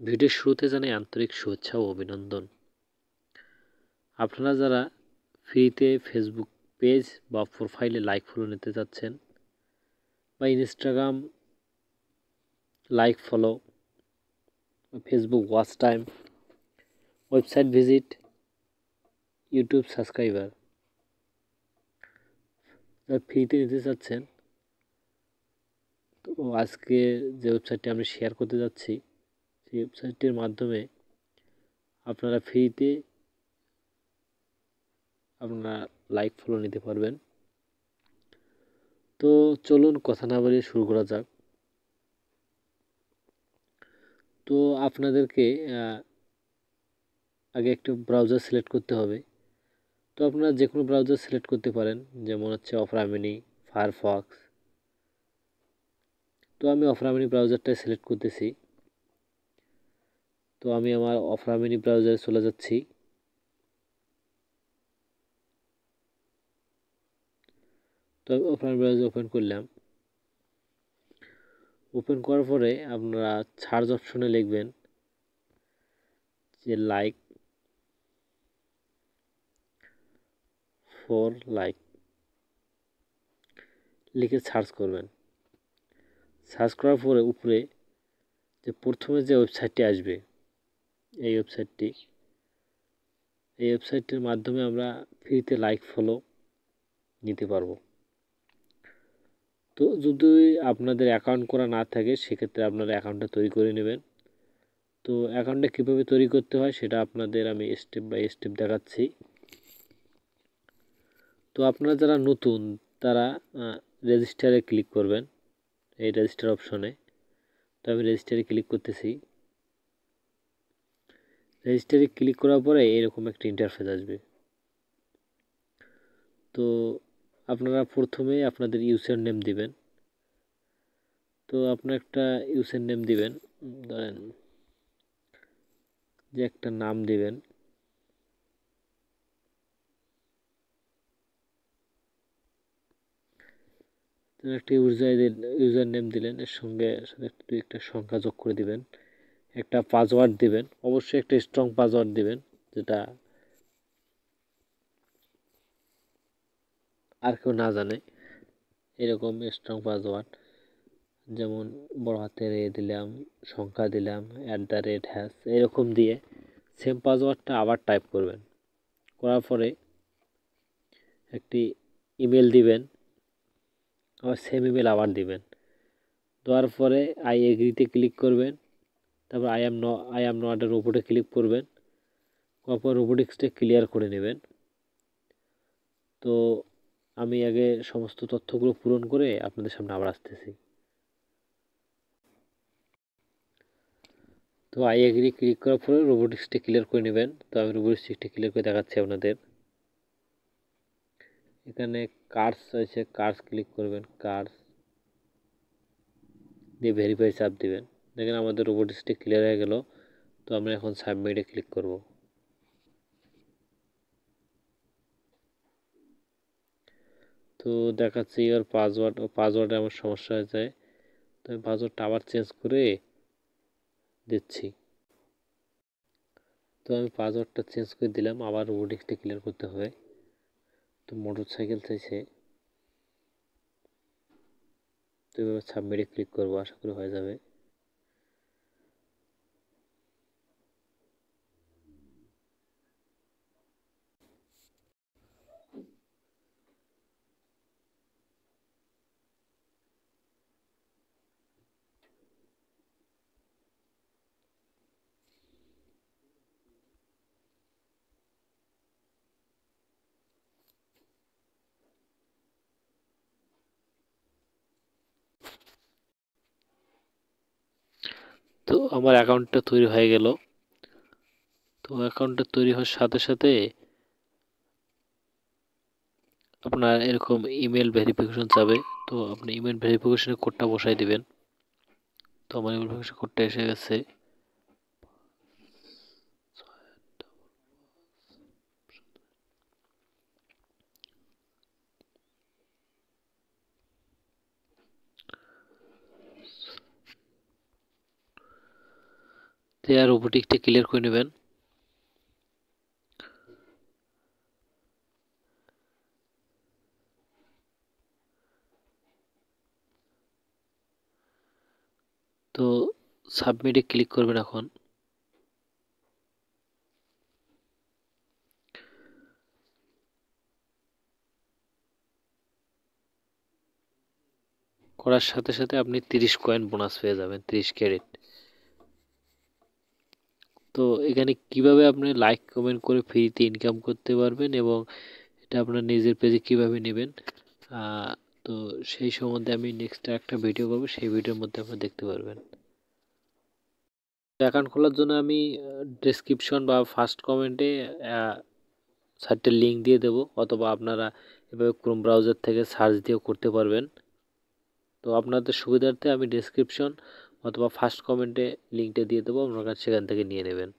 ভিডিওর শুরুতে জানাই আন্তরিক শুভেচ্ছা ও অভিনন্দন। আপনারা যারা ফ্রিতে ফেসবুক পেজ বা প্রোফাইলে লাইক ফলো নিতে চাচ্ছেন বা Instagram like follow Facebook watch time website visit YouTube subscriber যারা ফ্রিতে নিতে চাচ্ছেন, তো আজকে যে ওয়েবসাইটটি আমি শেয়ার করতে যাচ্ছি সেই ওয়েবসাইটটির মাধ্যমে আপনারা ফ্রিতে আপনারা লাইক ফলো নিতে পারবেন। তো চলুন কথা না বলে শুরু করা যাক। তো আপনাদেরকে আগে একটু ব্রাউজার সিলেক্ট করতে হবে। তো আপনারা যে কোনো ব্রাউজার সিলেক্ট করতে পারেন, যেমন হচ্ছে অফরামিনি ফায়ারফক্স তো আমি অফরামিনি ব্রাউজারটাই সিলেক্ট করতেছি। তো আমি আমার অফরামিনি ব্রাউজারে চলে যাচ্ছি। তো আমি ওপেন ব্রাউজার ওপেন করলাম। ওপেন করার পরে আপনারা সার্চ অপশনে লিখবেন যে লাইক ফর লাইক। লিখে সার্চ করবেন। সার্চ করার পরে উপরে যে প্রথমে যে ওয়েবসাইটটি আসবে এই ওয়েবসাইটটি এই ওয়েবসাইটটির মাধ্যমে আমরা ফ্রিতে লাইক ফলো নিতে পারব। তো যদি আপনাদের অ্যাকাউন্ট করা না থাকে, সেক্ষেত্রে আপনারা অ্যাকাউন্টটা তৈরি করে নেবেন। তো অ্যাকাউন্টটা কীভাবে তৈরি করতে হয়, সেটা আপনাদের আমি স্টেপ বাই স্টেপ দেখাচ্ছি। তো আপনারা যারা নতুন, তারা রেজিস্টারে ক্লিক করবেন। এই রেজিস্টার অপশনে তো আমি রেজিস্টারে ক্লিক করতেছি। রেজিস্টারে ক্লিক করার পরে এরকম একটা ইন্টারফেস আসবে। তো আপনারা প্রথমে আপনাদের ইউজার নেম দিবেন। তো আপনার একটা ইউজার নেম দিবেন, ধরেন যে একটা নাম দিবেন। একটা ইউজার ইউজার নেম দিলেন, এর সঙ্গে সাথে একটা সংখ্যা যোগ করে দিবেন। একটা পাসওয়ার্ড দিবেন, অবশ্যই একটা স্ট্রং পাসওয়ার্ড দিবেন, যেটা আর কেউ না জানে, এরকম স্ট্রং পাসওয়ার্ড যেমন বড় হাতের এ দিলাম, সংখ্যা দিলাম অ্যাট দ্য রেট হ্যাস এরকম দিয়ে সেম পাসওয়ার্ডটা আবার টাইপ করবেন। করার পরে একটি ইমেল দিবেন, আবার সেম ইমেল আবার দিবেন। দেওয়ার পরে আই এগ্রিতে ক্লিক করবেন। তারপর আই এম ন আই এম নটের রোবটে ক্লিক করবেন। তারপর রোবোটিক্সটা ক্লিয়ার করে নেবেন। তো আমি আগে সমস্ত তথ্যগুলো পূরণ করে আপনাদের সামনে আবার আসতেছি। তো আই এগ্রি ক্লিক করার পরে রোবোটিক্সটা ক্লিয়ার করে নেবেন। তো আমি রোবোটিক্সটা ক্লিয়ার করে দেখাচ্ছি আপনাদের। এখানে কার্স আছে কার্স ক্লিক করবেন। কার্স দিয়ে ভেরিফাই চাপ দিবেন। দেখেন আমাদের রোবোটিক্সটি ক্লিয়ার হয়ে গেল, তো আমরা এখন সাবমিটে ক্লিক করব। তো দেখাচ্ছি ওর পাসওয়ার্ড ও পাসওয়ার্ডে আমার সমস্যা হয়ে যায়, তো আমি পাসওয়ার্ডটা আবার চেঞ্জ করে দিচ্ছি। তো আমি পাসওয়ার্ডটা চেঞ্জ করে দিলাম, আবার রোবোটিক্সটা ক্লিয়ার করতে হবে। তো মোটর সাইকেল চাইছে। তো এভাবে সাবমিটে ক্লিক করব, আশা করি হয়ে যাবে। তো আমার অ্যাকাউন্টটা তৈরি হয়ে গেল। তো অ্যাকাউন্টটা তৈরি হওয়ার সাথে সাথে আপনার এরকম ইমেল ভেরিফিকেশন যাবে। তো আপনি ইমেল ভেরিফিকেশনের কোডটা বসাই দিবেন। তো আমার ইমেল ভেরিফিকেশন কোডটা এসে গেছে। দেওয়ার রোবোটিকটা ক্লিয়ার করে নেবেন। তো সাবমিটে ক্লিক করবেন এখন। করার সাথে সাথে আপনি তিরিশ কয়েন বোনাস পেয়ে যাবেন, তিরিশ ক্যারেট তো এখানে কীভাবে আপনি লাইক কমেন্ট করে ফ্রিতে ইনকাম করতে পারবেন এবং এটা আপনার নিজের পেজে কীভাবে নেবেন? তো সেই সম্বন্ধে আমি নেক্সট একটা ভিডিও করব, সেই ভিডিওর মধ্যে আপনারা দেখতে পারবেন। অ্যাকাউন্ট খোলার জন্য আমি ডেসক্রিপশন বা ফার্স্ট কমেন্টে সাইটটার লিঙ্ক দিয়ে দেবো, অথবা আপনারা এভাবে ক্রোম ব্রাউজার থেকে সার্চ দিয়েও করতে পারবেন। তো আপনাদের সুবিধার্থে আমি ডেসক্রিপশন অথবা ফার্স্ট কমেন্টে লিঙ্কটা দিয়ে দেবো আপনার কাছে সেখান থেকে নিয়ে নেবেন।